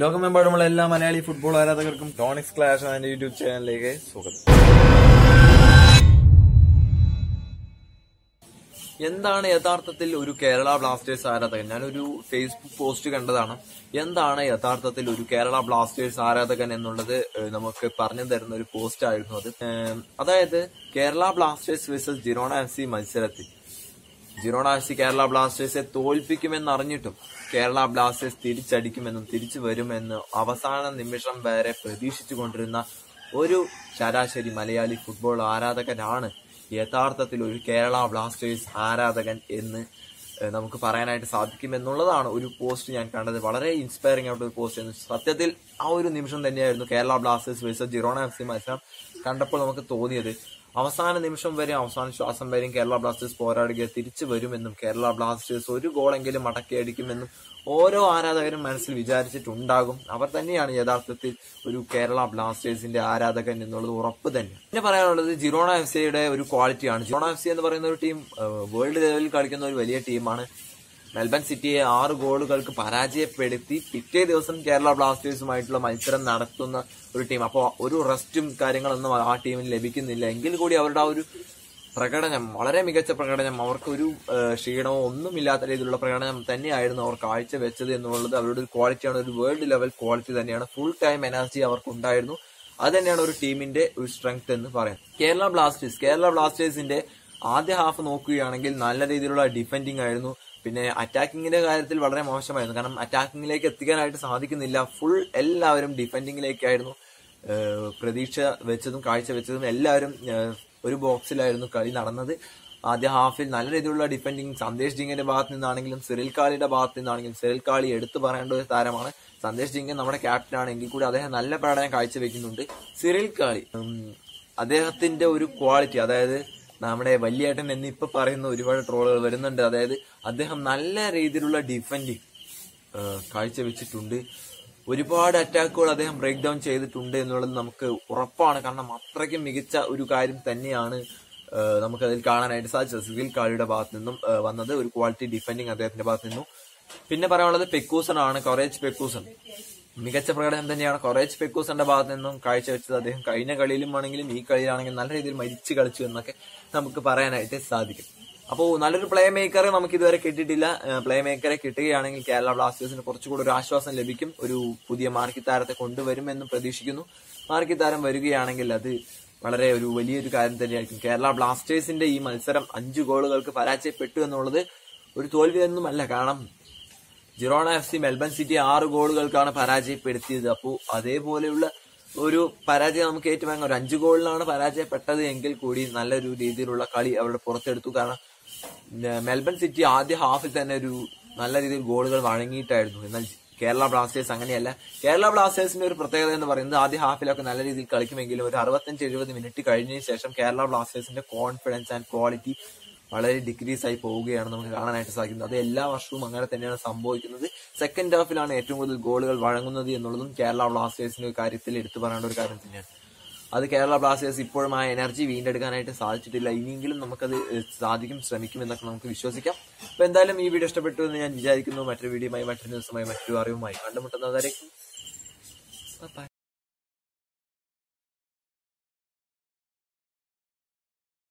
ലോകമെമ്പാടുമുള്ള എല്ലാ മലയാളി ഫുട്ബോൾ ആരാധകർക്കും ടോണിക്സ് ക്ലാഷ് എന്ന യൂട്യൂബ് ചാനലിലേക്ക് സ്വാഗതം. എന്താണ് യഥാർത്ഥത്തിൽ ഒരു കേരള ബ്ലാസ്റ്റേഴ്സ് ആരാധകൻ? ഞാനൊരു ഫേസ്ബുക്ക് പോസ്റ്റ് കണ്ടതാണ്. എന്താണ് യഥാർത്ഥത്തിൽ ഒരു കേരള ബ്ലാസ്റ്റേഴ്സ് ആരാധകൻ എന്നുള്ളത് നമുക്ക് പറഞ്ഞു തരുന്ന ഒരു പോസ്റ്റ് ആയിരുന്നു അത്. അതായത് Kerala Blasters versus Girona F C മത്സരത്തിൽ ജിറോണ എഫ് സി കേരള ബ്ലാസ്റ്റേഴ്സെ തോൽപ്പിക്കുമെന്ന് അറിഞ്ഞിട്ടും കേരള ബ്ലാസ്റ്റേഴ്സ് തിരിച്ചടിക്കുമെന്നും തിരിച്ചു വരുമെന്നും അവസാന നിമിഷം വരെ പ്രതീക്ഷിച്ചു കൊണ്ടിരുന്ന ഒരു ശരാശരി മലയാളി ഫുട്ബോൾ ആരാധകനാണ് യഥാർത്ഥത്തിൽ ഒരു കേരള ബ്ലാസ്റ്റേഴ്സ് ആരാധകൻ എന്ന് നമുക്ക് പറയാനായിട്ട് സാധിക്കും എന്നുള്ളതാണ് ഒരു പോസ്റ്റ് ഞാൻ കണ്ടത്. വളരെ ഇൻസ്പയറിംഗ് ആയിട്ട് ഒരു പോസ്റ്റ് ആയിരുന്നു. സത്യത്തിൽ ആ ഒരു നിമിഷം തന്നെയായിരുന്നു Kerala Blasters versus Girona F C മത്സരം കണ്ടപ്പോൾ നമുക്ക് തോന്നിയത്. അവസാന നിമിഷം വരെ അവസാന ശ്വാസം വരെയും കേരള ബ്ലാസ്റ്റേഴ്സ് പോരാടുക തിരിച്ചു വരുമെന്നും കേരള ബ്ലാസ്റ്റേഴ്സ് ഒരു ഗോളെങ്കിലും മടക്കിയടിക്കുമെന്നും ഓരോ ആരാധകരും മനസ്സിൽ വിചാരിച്ചിട്ടുണ്ടാകും. അവർ തന്നെയാണ് യഥാർത്ഥത്തിൽ ഒരു കേരള ബ്ലാസ്റ്റേഴ്സിന്റെ ആരാധകൻ എന്നുള്ളത് ഉറപ്പ് തന്നെ. പിന്നെ പറയാനുള്ളത് ജിറോണ എഫ് സിയുടെ ഒരു ക്വാളിറ്റിയാണ്. ജിറോണ എഫ് സി എന്ന് പറയുന്ന ഒരു ടീം വേൾഡ് ലെവലിൽ കളിക്കുന്ന ഒരു വലിയ ടീമാണ്. മെൽബൺ സിറ്റിയെ ആറ് ഗോളുകൾക്ക് പരാജയപ്പെടുത്തി പിറ്റേ ദിവസം കേരള ബ്ലാസ്റ്റേഴ്സുമായിട്ടുള്ള മത്സരം നടത്തുന്ന ഒരു ടീം അപ്പോൾ ഒരു റെസ്റ്റും കാര്യങ്ങളൊന്നും ആ ടീമിന് ലഭിക്കുന്നില്ല. എങ്കിൽ കൂടി അവരുടെ ആ ഒരു പ്രകടനം വളരെ മികച്ച പ്രകടനം അവർക്ക് ഒരു ഏഹ്, ക്ഷീണമോ ഒന്നുമില്ലാത്ത രീതിയിലുള്ള പ്രകടനം തന്നെയായിരുന്നു അവർ കാഴ്ച വെച്ചത് എന്നുള്ളത് അവരുടെ ഒരു ക്വാളിറ്റിയാണ് ഒരു വേൾഡ് ലെവൽ ക്വാളിറ്റി തന്നെയാണ്. ഫുൾ ടൈം എനർജി അവർക്ക് ഉണ്ടായിരുന്നു അത് തന്നെയാണ് ഒരു ടീമിന്റെ ഒരു സ്ട്രെങ്ത് എന്ന് പറയാം. കേരള ബ്ലാസ്റ്റേഴ്സ് കേരള ബ്ലാസ്റ്റേഴ്സിന്റെ ആദ്യ ഹാഫ് നോക്കുകയാണെങ്കിൽ നല്ല രീതിയിലുള്ള ഡിഫെൻഡിങ് ആയിരുന്നു. പിന്നെ അറ്റാക്കിങ്ങിന്റെ കാര്യത്തിൽ വളരെ മോശമായിരുന്നു. കാരണം അറ്റാക്കിങ്ങിലേക്ക് എത്തിക്കാനായിട്ട് സാധിക്കുന്നില്ല. ഫുൾ എല്ലാവരും ഡിഫെൻഡിങ്ങിലേക്കായിരുന്നു പ്രതീക്ഷ വെച്ചതും കാഴ്ച വെച്ചതും എല്ലാവരും ഒരു ബോക്സിലായിരുന്നു കളി നടന്നത്. ആദ്യ ഹാഫിൽ നല്ല രീതിയിലുള്ള ഡിഫെൻഡിങ് സന്ദേശ് ജിങ്ങിന്റെ ഭാഗത്ത് നിന്നാണെങ്കിലും സിറിൽ കാളിയുടെ ഭാഗത്ത് നിന്നാണെങ്കിലും സിറിൽ കാളി എടുത്തു പറയേണ്ട ഒരു താരമാണ് സന്ദേശ് ജിങ് നമ്മുടെ ക്യാപ്റ്റനാണ് എങ്കിൽ കൂടി അദ്ദേഹം നല്ല പ്രകടനം കാഴ്ചവെക്കുന്നുണ്ട്. സിറിൽ കാളി അദ്ദേഹത്തിന്റെ ഒരു ക്വാളിറ്റി അതായത് നമ്മുടെ വലിയേട്ടൻ എന്നിപ്പോ പറയുന്ന ഒരുപാട് ട്രോളുകൾ വരുന്നുണ്ട്. അതായത് അദ്ദേഹം നല്ല രീതിയിലുള്ള ഡിഫൻഡിങ് കാഴ്ചവെച്ചിട്ടുണ്ട്. ഒരുപാട് അറ്റാക്കുകൾ അദ്ദേഹം ബ്രേക്ക് ഡൗൺ ചെയ്തിട്ടുണ്ട് എന്നുള്ളത് നമുക്ക് ഉറപ്പാണ്. കാരണം അത്രയ്ക്കും മികച്ച ഒരു കാര്യം തന്നെയാണ് നമുക്ക് അതിൽ കാണാനായിട്ട് സാധിച്ചത്. സുഗിൽ കാളിയുടെ ഭാഗത്ത് നിന്നും വന്നത് ഒരു ക്വാളിറ്റി ഡിഫൻഡിങ് അദ്ദേഹത്തിന്റെ ഭാഗത്ത് നിന്നും. പിന്നെ പറയാനുള്ളത് പെക്കൂസൺ ആണ്. കവറേജ് പെക്കൂസൺ. മികച്ച പ്രകടനം തന്നെയാണ്. കുറെ പെക്കൂസന്റെ ഭാഗത്ത് നിന്നും കാഴ്ചവെച്ചത് അദ്ദേഹം കഴിഞ്ഞ കളിയിലും ആണെങ്കിലും ഈ കളിയിലാണെങ്കിലും നല്ല രീതിയിൽ മരിച്ചു കളിച്ചു എന്നൊക്കെ നമുക്ക് പറയാനായിട്ട് സാധിക്കും. അപ്പോൾ നല്ലൊരു പ്ലേ മേക്കറെ നമുക്ക് ഇതുവരെ കിട്ടിയിട്ടില്ല. പ്ലേ മേക്കറെ കിട്ടുകയാണെങ്കിൽ കേരള ബ്ലാസ്റ്റേഴ്സിന് കുറച്ചുകൂടി ഒരു ആശ്വാസം ലഭിക്കും. ഒരു പുതിയ മാർക്കി താരത്തെ കൊണ്ടുവരുമെന്നും പ്രതീക്ഷിക്കുന്നു. മാർക്കി താരം വരികയാണെങ്കിൽ അത് വളരെ ഒരു വലിയൊരു കാര്യം തന്നെയായിരിക്കും. കേരള ബ്ലാസ്റ്റേഴ്സിന്റെ ഈ മത്സരം അഞ്ച് ഗോളുകൾക്ക് പരാജയപ്പെട്ടു എന്നുള്ളത് ഒരു തോൽവിയൊന്നുമല്ല കാരണം Girona F C Melbourne City ആറ് ഗോളുകൾക്കാണ് പരാജയപ്പെടുത്തിയത്. അപ്പോൾ അതേപോലെയുള്ള ഒരു പരാജയം നമുക്ക് ഏറ്റുവാങ്ങാം ഒരു അഞ്ച് ഗോളിലാണ് പരാജയപ്പെട്ടത് എങ്കിൽ കൂടി നല്ലൊരു രീതിയിലുള്ള കളി അവരുടെ പുറത്തെടുത്തു. കാരണം മെൽബൺ സിറ്റി ആദ്യ ഹാഫിൽ തന്നെ ഒരു നല്ല രീതിയിൽ ഗോളുകൾ വഴങ്ങിയിട്ടായിരുന്നു. എന്നാൽ കേരള ബ്ലാസ്റ്റേഴ്സ് അങ്ങനെയല്ല. കേരള ബ്ലാസ്റ്റേഴ്സിന്റെ ഒരു പ്രത്യേകത എന്ന് പറയുന്നത് ആദ്യ ഹാഫിലൊക്കെ നല്ല രീതിയിൽ കളിക്കുമെങ്കിലും ഒരു അറുപത്തഞ്ച് എഴുപത് മിനിറ്റ് കഴിഞ്ഞതിന് ശേഷം കേരള ബ്ലാസ്റ്റേഴ്സിന്റെ കോൺഫിഡൻസ് ആൻഡ് ക്വാളിറ്റി വളരെ ഡിക്രീസ് ആയി പോവുകയാണ് നമുക്ക് കാണാനായിട്ട് സാധിക്കുന്നത്. അത് എല്ലാ വർഷവും അങ്ങനെ തന്നെയാണ് സംഭവിക്കുന്നത്. സെക്കൻഡ് ഹാഫിലാണ് ഏറ്റവും കൂടുതൽ ഗോളുകൾ വഴങ്ങുന്നത് എന്നുള്ളതും കേരള ബ്ലാസ്റ്റേഴ്സിന്റെ കാര്യത്തിൽ എടുത്തു പറയേണ്ട ഒരു കാര്യം തന്നെയാണ്. അത് കേരള ബ്ലാസ്റ്റേഴ്സ് ഇപ്പോഴും ആ എനർജി വീണ്ടെടുക്കാനായിട്ട് സാധിച്ചിട്ടില്ല. ഇനിയെങ്കിലും നമുക്കത് സാധിക്കും ശ്രമിക്കും എന്നൊക്കെ നമുക്ക് വിശ്വസിക്കാം. അപ്പൊ എന്തായാലും ഈ വീഡിയോ ഇഷ്ടപ്പെട്ടു എന്ന് ഞാൻ വിചാരിക്കുന്നു. മറ്റൊരു വീഡിയോയുമായി മറ്റൊരു ദിവസമായി മറ്റൊരു അറിവുമായി കണ്ടുമുട്ടുന്നതായിരിക്കും